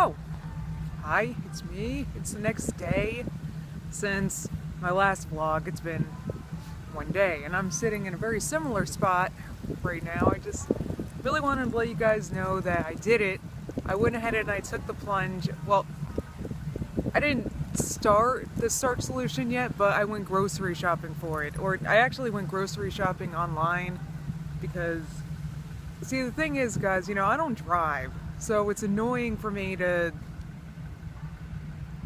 Oh, hi, it's me. It's the next day since my last vlog. It's been one day, and I'm sitting in a very similar spot right now. I just really wanted to let you guys know that I did it. I went ahead and I took the plunge. Well, I didn't start the starch solution yet, but I went grocery shopping for it. Or I actually went grocery shopping online because, see, the thing is, guys, you know, I don't drive. So it's annoying for me to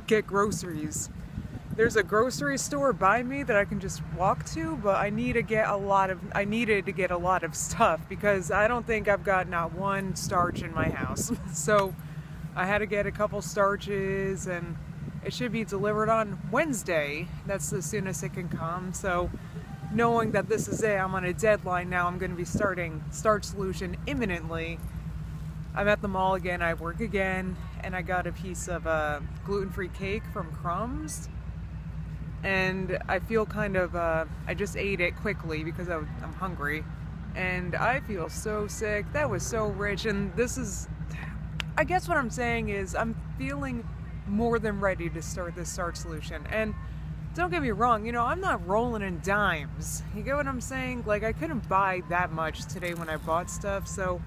get groceries. There's a grocery store by me that I can just walk to, but I need to get a lot of I needed to get a lot of stuff because I don't think I've got not one starch in my house. so I had to get a couple starches and it should be delivered on Wednesday. That's the soonest it can come. So knowing that this is it, I'm on a deadline now. I'm going to be starting Starch Solution imminently. I'm at the mall again, I work again, and I got a piece of uh, gluten-free cake from Crumbs. And I feel kind of, uh, I just ate it quickly because I, I'm hungry. And I feel so sick. That was so rich. And this is, I guess what I'm saying is I'm feeling more than ready to start this Starch Solution. And don't get me wrong, you know, I'm not rolling in dimes. You get what I'm saying? Like, I couldn't buy that much today when I bought stuff, so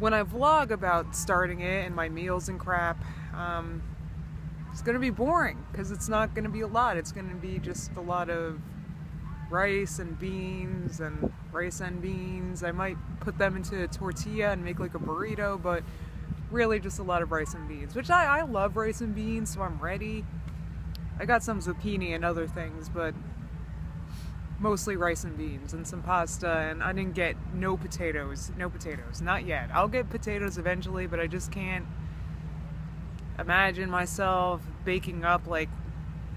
when I vlog about starting it and my meals and crap, um, it's gonna be boring because it's not gonna be a lot. It's gonna be just a lot of rice and beans and rice and beans. I might put them into a tortilla and make like a burrito, but really just a lot of rice and beans, which I, I love rice and beans, so I'm ready. I got some zucchini and other things, but mostly rice and beans and some pasta and I didn't get no potatoes, no potatoes, not yet. I'll get potatoes eventually, but I just can't imagine myself baking up like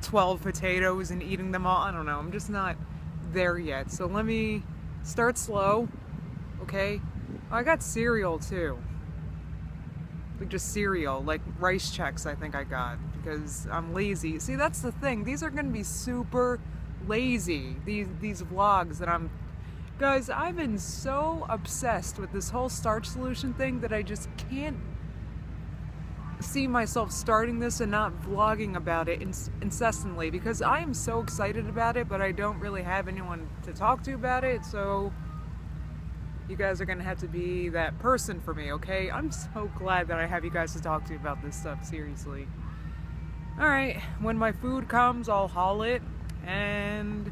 12 potatoes and eating them all. I don't know, I'm just not there yet. So let me start slow, okay? I got cereal too. Like just cereal, like rice Chex I think I got because I'm lazy. See, that's the thing. These are going to be super lazy these these vlogs that I'm guys I've been so obsessed with this whole starch solution thing that I just can't see myself starting this and not vlogging about it inc incessantly because I am so excited about it but I don't really have anyone to talk to about it so you guys are gonna have to be that person for me okay? I'm so glad that I have you guys to talk to about this stuff seriously. Alright when my food comes I'll haul it and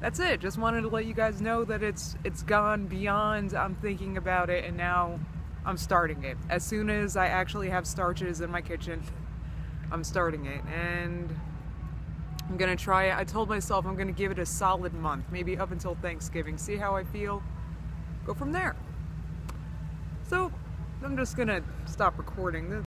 that's it. Just wanted to let you guys know that it's it's gone beyond I'm thinking about it and now I'm starting it. As soon as I actually have starches in my kitchen I'm starting it. And I'm gonna try it. I told myself I'm gonna give it a solid month maybe up until Thanksgiving. See how I feel? Go from there. So I'm just gonna stop recording